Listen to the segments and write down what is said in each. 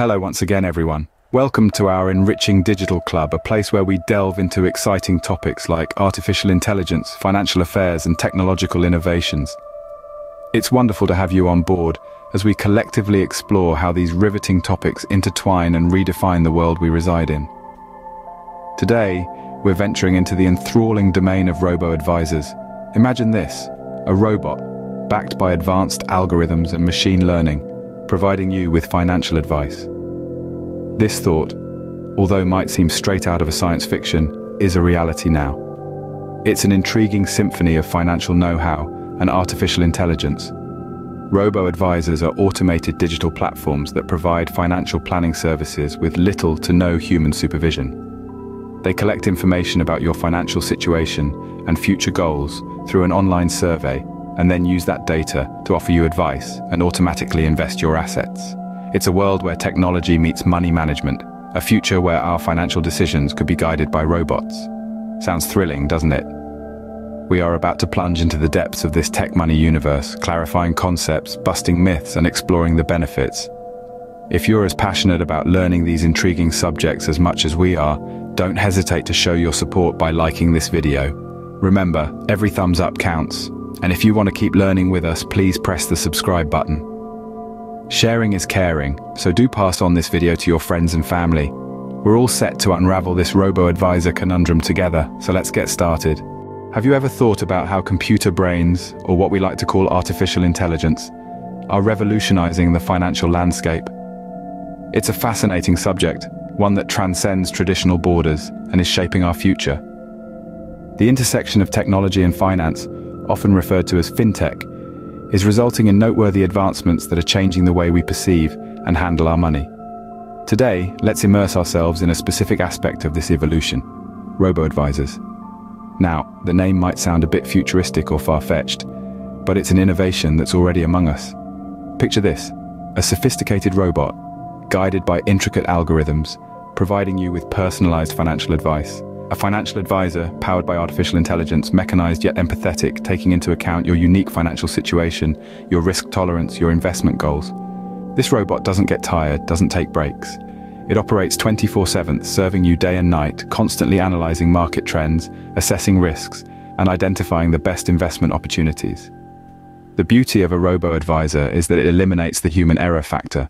Hello once again, everyone. Welcome to our Enriching Digital Club, a place where we delve into exciting topics like artificial intelligence, financial affairs, and technological innovations. It's wonderful to have you on board as we collectively explore how these riveting topics intertwine and redefine the world we reside in. Today, we're venturing into the enthralling domain of robo-advisors. Imagine this, a robot, backed by advanced algorithms and machine learning, providing you with financial advice. This thought, although might seem straight out of a science fiction, is a reality now. It's an intriguing symphony of financial know-how and artificial intelligence. Robo-advisors are automated digital platforms that provide financial planning services with little to no human supervision. They collect information about your financial situation and future goals through an online survey and then use that data to offer you advice and automatically invest your assets. It's a world where technology meets money management, a future where our financial decisions could be guided by robots. Sounds thrilling, doesn't it? We are about to plunge into the depths of this tech money universe, clarifying concepts, busting myths, and exploring the benefits. If you're as passionate about learning these intriguing subjects as much as we are, don't hesitate to show your support by liking this video. Remember, every thumbs up counts, and if you want to keep learning with us, please press the subscribe button. Sharing is caring, so do pass on this video to your friends and family. We're all set to unravel this robo-advisor conundrum together, so let's get started. Have you ever thought about how computer brains, or what we like to call artificial intelligence, are revolutionizing the financial landscape? It's a fascinating subject, one that transcends traditional borders and is shaping our future. The intersection of technology and finance, often referred to as fintech, is resulting in noteworthy advancements that are changing the way we perceive and handle our money. Today, let's immerse ourselves in a specific aspect of this evolution, robo-advisors. Now, the name might sound a bit futuristic or far-fetched, but it's an innovation that's already among us. Picture this, a sophisticated robot, guided by intricate algorithms, providing you with personalized financial advice. A financial advisor powered by artificial intelligence, mechanized yet empathetic, taking into account your unique financial situation, your risk tolerance, your investment goals. This robot doesn't get tired, doesn't take breaks. It operates 24-7, serving you day and night, constantly analyzing market trends, assessing risks, and identifying the best investment opportunities. The beauty of a robo-advisor is that it eliminates the human error factor,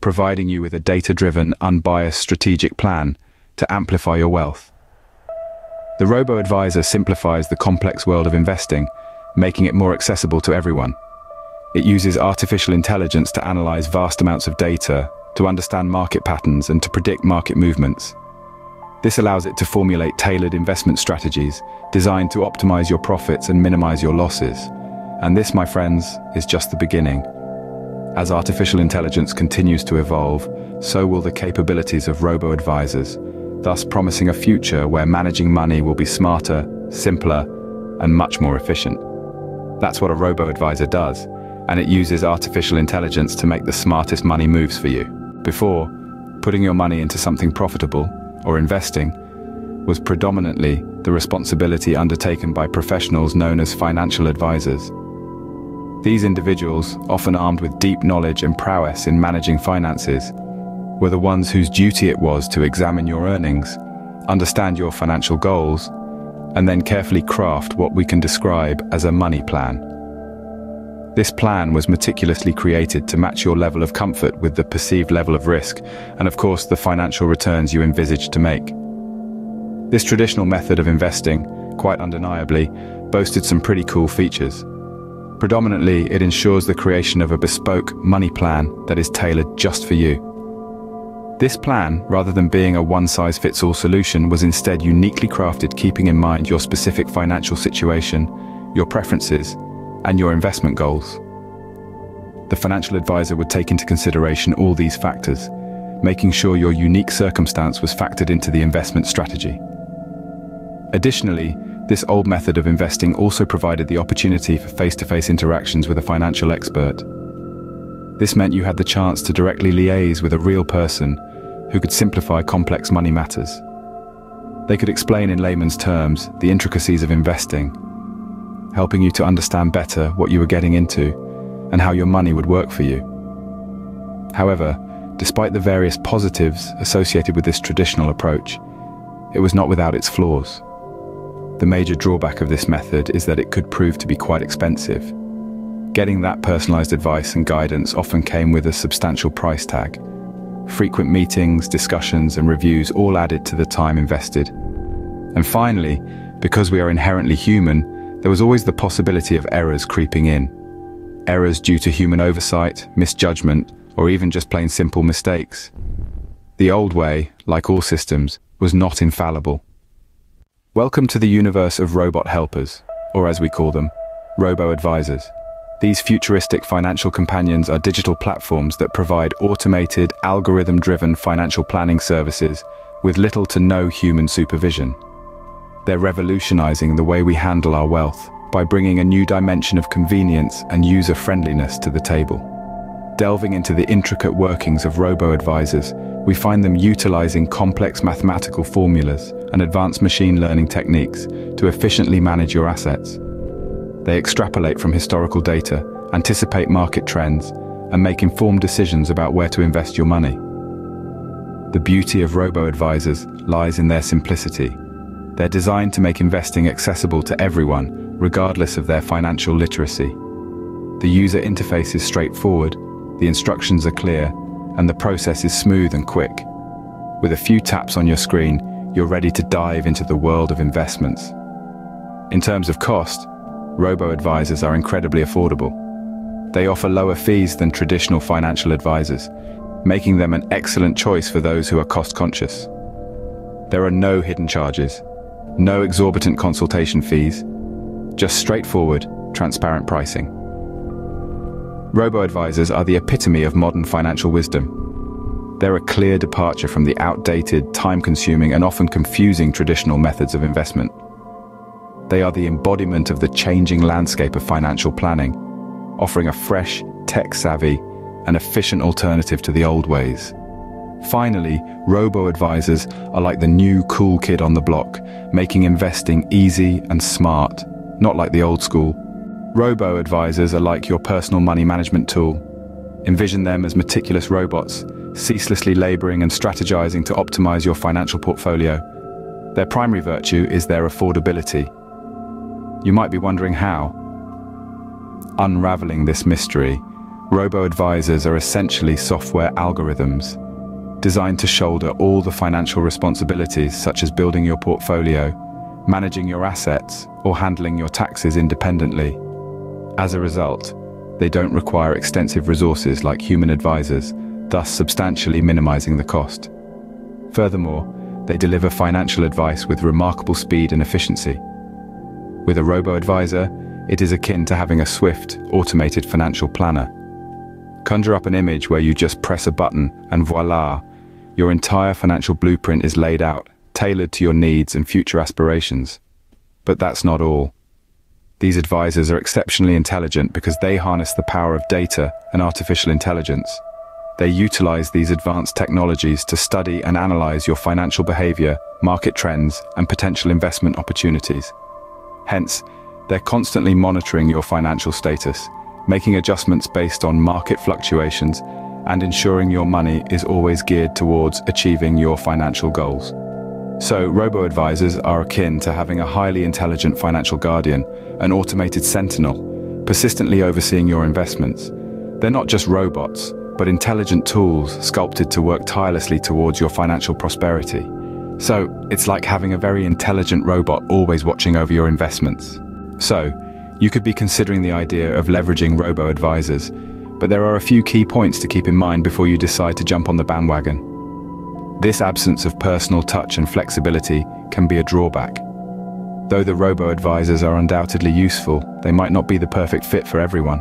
providing you with a data-driven, unbiased strategic plan to amplify your wealth. The robo-advisor simplifies the complex world of investing, making it more accessible to everyone. It uses artificial intelligence to analyze vast amounts of data, to understand market patterns and to predict market movements. This allows it to formulate tailored investment strategies designed to optimize your profits and minimize your losses. And this, my friends, is just the beginning. As artificial intelligence continues to evolve, so will the capabilities of robo-advisors, thus promising a future where managing money will be smarter, simpler, and much more efficient. That's what a robo-advisor does, and it uses artificial intelligence to make the smartest money moves for you. Before, putting your money into something profitable, or investing, was predominantly the responsibility undertaken by professionals known as financial advisors. These individuals, often armed with deep knowledge and prowess in managing finances, were the ones whose duty it was to examine your earnings, understand your financial goals, and then carefully craft what we can describe as a money plan. This plan was meticulously created to match your level of comfort with the perceived level of risk, and of course the financial returns you envisaged to make. This traditional method of investing, quite undeniably, boasted some pretty cool features. Predominantly, it ensures the creation of a bespoke money plan that is tailored just for you. This plan, rather than being a one-size-fits-all solution, was instead uniquely crafted keeping in mind your specific financial situation, your preferences, and your investment goals. The financial advisor would take into consideration all these factors, making sure your unique circumstance was factored into the investment strategy. Additionally, this old method of investing also provided the opportunity for face-to-face -face interactions with a financial expert. This meant you had the chance to directly liaise with a real person who could simplify complex money matters. They could explain in layman's terms the intricacies of investing, helping you to understand better what you were getting into and how your money would work for you. However, despite the various positives associated with this traditional approach, it was not without its flaws. The major drawback of this method is that it could prove to be quite expensive. Getting that personalized advice and guidance often came with a substantial price tag. Frequent meetings, discussions and reviews all added to the time invested. And finally, because we are inherently human, there was always the possibility of errors creeping in. Errors due to human oversight, misjudgment, or even just plain simple mistakes. The old way, like all systems, was not infallible. Welcome to the universe of robot helpers, or as we call them, robo-advisors. These futuristic financial companions are digital platforms that provide automated, algorithm-driven financial planning services with little to no human supervision. They're revolutionizing the way we handle our wealth by bringing a new dimension of convenience and user-friendliness to the table. Delving into the intricate workings of robo-advisors, we find them utilizing complex mathematical formulas and advanced machine learning techniques to efficiently manage your assets. They extrapolate from historical data, anticipate market trends, and make informed decisions about where to invest your money. The beauty of robo-advisors lies in their simplicity. They're designed to make investing accessible to everyone, regardless of their financial literacy. The user interface is straightforward, the instructions are clear, and the process is smooth and quick. With a few taps on your screen, you're ready to dive into the world of investments. In terms of cost, robo-advisors are incredibly affordable. They offer lower fees than traditional financial advisors, making them an excellent choice for those who are cost-conscious. There are no hidden charges, no exorbitant consultation fees, just straightforward, transparent pricing. Robo-advisors are the epitome of modern financial wisdom. They're a clear departure from the outdated, time-consuming and often confusing traditional methods of investment. They are the embodiment of the changing landscape of financial planning, offering a fresh, tech-savvy, and efficient alternative to the old ways. Finally, robo-advisors are like the new cool kid on the block, making investing easy and smart, not like the old school. Robo-advisors are like your personal money management tool. Envision them as meticulous robots, ceaselessly laboring and strategizing to optimize your financial portfolio. Their primary virtue is their affordability, you might be wondering how. Unraveling this mystery, robo-advisors are essentially software algorithms designed to shoulder all the financial responsibilities such as building your portfolio, managing your assets, or handling your taxes independently. As a result, they don't require extensive resources like human advisors, thus substantially minimizing the cost. Furthermore, they deliver financial advice with remarkable speed and efficiency. With a robo-advisor, it is akin to having a swift, automated financial planner. Conjure up an image where you just press a button and voila, your entire financial blueprint is laid out, tailored to your needs and future aspirations. But that's not all. These advisors are exceptionally intelligent because they harness the power of data and artificial intelligence. They utilize these advanced technologies to study and analyze your financial behavior, market trends, and potential investment opportunities. Hence, they're constantly monitoring your financial status, making adjustments based on market fluctuations and ensuring your money is always geared towards achieving your financial goals. So, robo-advisors are akin to having a highly intelligent financial guardian, an automated sentinel, persistently overseeing your investments. They're not just robots, but intelligent tools sculpted to work tirelessly towards your financial prosperity. So, it's like having a very intelligent robot always watching over your investments. So, you could be considering the idea of leveraging robo-advisors, but there are a few key points to keep in mind before you decide to jump on the bandwagon. This absence of personal touch and flexibility can be a drawback. Though the robo-advisors are undoubtedly useful, they might not be the perfect fit for everyone.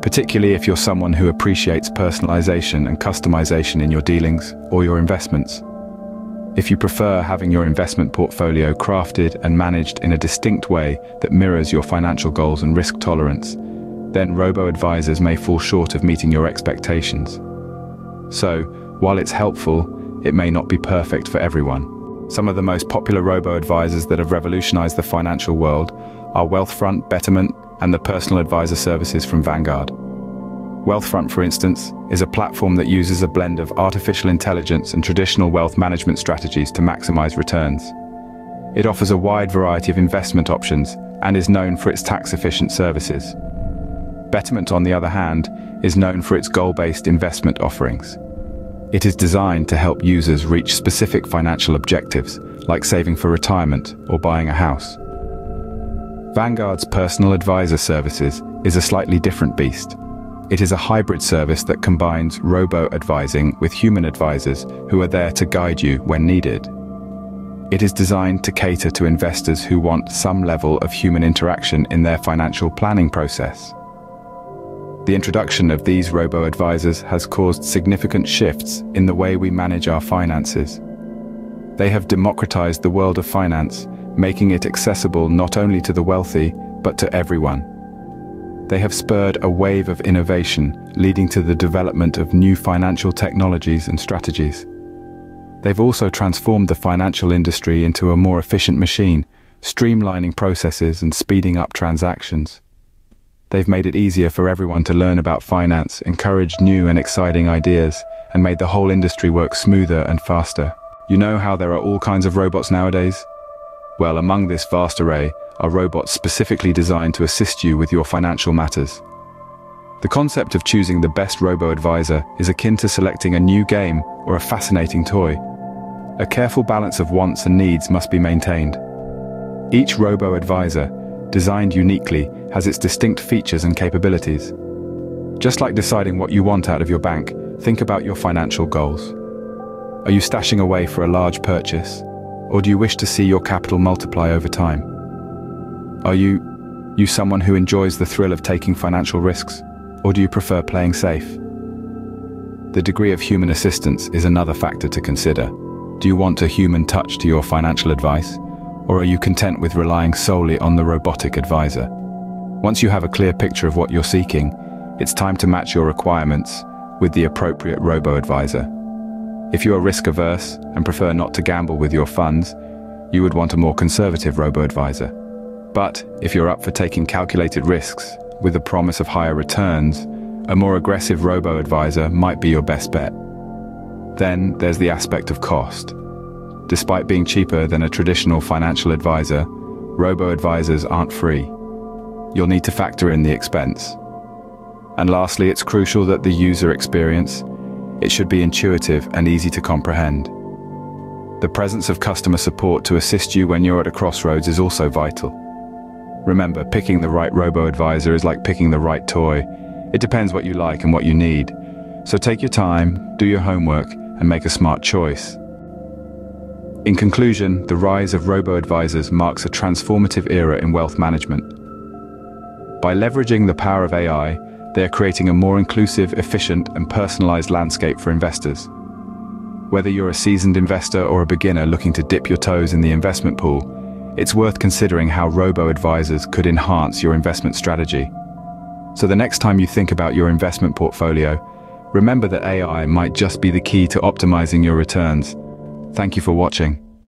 Particularly if you're someone who appreciates personalization and customization in your dealings or your investments. If you prefer having your investment portfolio crafted and managed in a distinct way that mirrors your financial goals and risk tolerance, then robo-advisors may fall short of meeting your expectations. So, while it's helpful, it may not be perfect for everyone. Some of the most popular robo-advisors that have revolutionized the financial world are Wealthfront, Betterment, and the personal advisor services from Vanguard. Wealthfront, for instance, is a platform that uses a blend of artificial intelligence and traditional wealth management strategies to maximize returns. It offers a wide variety of investment options and is known for its tax-efficient services. Betterment, on the other hand, is known for its goal-based investment offerings. It is designed to help users reach specific financial objectives, like saving for retirement or buying a house. Vanguard's personal advisor services is a slightly different beast. It is a hybrid service that combines robo-advising with human advisors who are there to guide you when needed. It is designed to cater to investors who want some level of human interaction in their financial planning process. The introduction of these robo-advisors has caused significant shifts in the way we manage our finances. They have democratized the world of finance, making it accessible not only to the wealthy, but to everyone. They have spurred a wave of innovation, leading to the development of new financial technologies and strategies. They've also transformed the financial industry into a more efficient machine, streamlining processes and speeding up transactions. They've made it easier for everyone to learn about finance, encouraged new and exciting ideas, and made the whole industry work smoother and faster. You know how there are all kinds of robots nowadays? Well, among this vast array are robots specifically designed to assist you with your financial matters. The concept of choosing the best robo-advisor is akin to selecting a new game or a fascinating toy. A careful balance of wants and needs must be maintained. Each robo-advisor, designed uniquely, has its distinct features and capabilities. Just like deciding what you want out of your bank, think about your financial goals. Are you stashing away for a large purchase? Or do you wish to see your capital multiply over time? Are you, you someone who enjoys the thrill of taking financial risks? Or do you prefer playing safe? The degree of human assistance is another factor to consider. Do you want a human touch to your financial advice, or are you content with relying solely on the robotic advisor? Once you have a clear picture of what you're seeking, it's time to match your requirements with the appropriate robo-advisor. If you are risk-averse and prefer not to gamble with your funds, you would want a more conservative robo-advisor. But if you're up for taking calculated risks with the promise of higher returns, a more aggressive robo-advisor might be your best bet. Then there's the aspect of cost. Despite being cheaper than a traditional financial advisor, robo-advisors aren't free. You'll need to factor in the expense. And lastly, it's crucial that the user experience, it should be intuitive and easy to comprehend. The presence of customer support to assist you when you're at a crossroads is also vital. Remember, picking the right robo-advisor is like picking the right toy. It depends what you like and what you need. So take your time, do your homework, and make a smart choice. In conclusion, the rise of robo-advisors marks a transformative era in wealth management. By leveraging the power of AI, they are creating a more inclusive, efficient and personalized landscape for investors. Whether you're a seasoned investor or a beginner looking to dip your toes in the investment pool, it's worth considering how robo-advisors could enhance your investment strategy. So the next time you think about your investment portfolio, Remember that AI might just be the key to optimizing your returns. Thank you for watching.